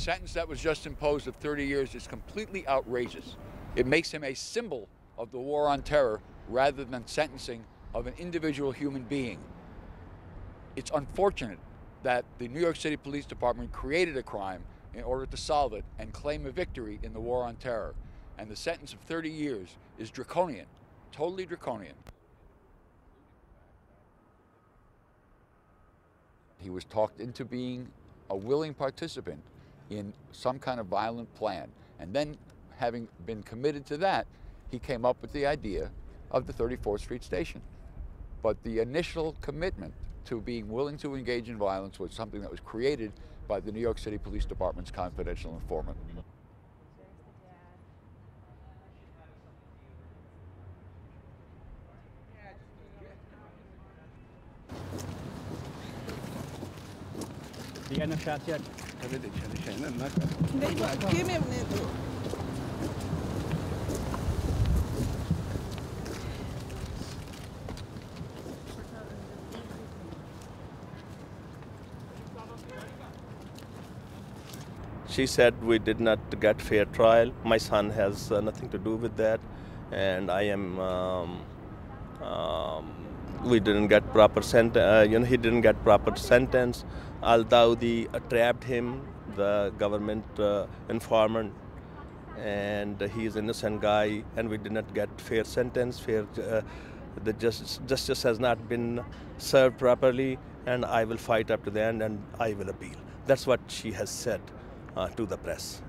sentence that was just imposed of 30 years is completely outrageous. It makes him a symbol of the war on terror rather than sentencing of an individual human being. It's unfortunate that the New York City Police Department created a crime in order to solve it and claim a victory in the war on terror. And the sentence of 30 years is draconian, totally draconian. He was talked into being a willing participant in some kind of violent plan. And then, having been committed to that, he came up with the idea of the 34th Street Station. But the initial commitment to being willing to engage in violence was something that was created by the New York City Police Department's confidential informant. Di ano shot yan? Give him that. She said we did not get fair trial. My son has uh, nothing to do with that, and I am. Um, um, we didn't get proper sent. Uh, you know, he didn't get proper sentence. Eldawoody trapped him, the government uh, informant, and he is innocent guy, and we did not get fair sentence. Fair. Uh, the justice, justice has not been served properly, and I will fight up to the end, and I will appeal. That's what she has said uh, to the press.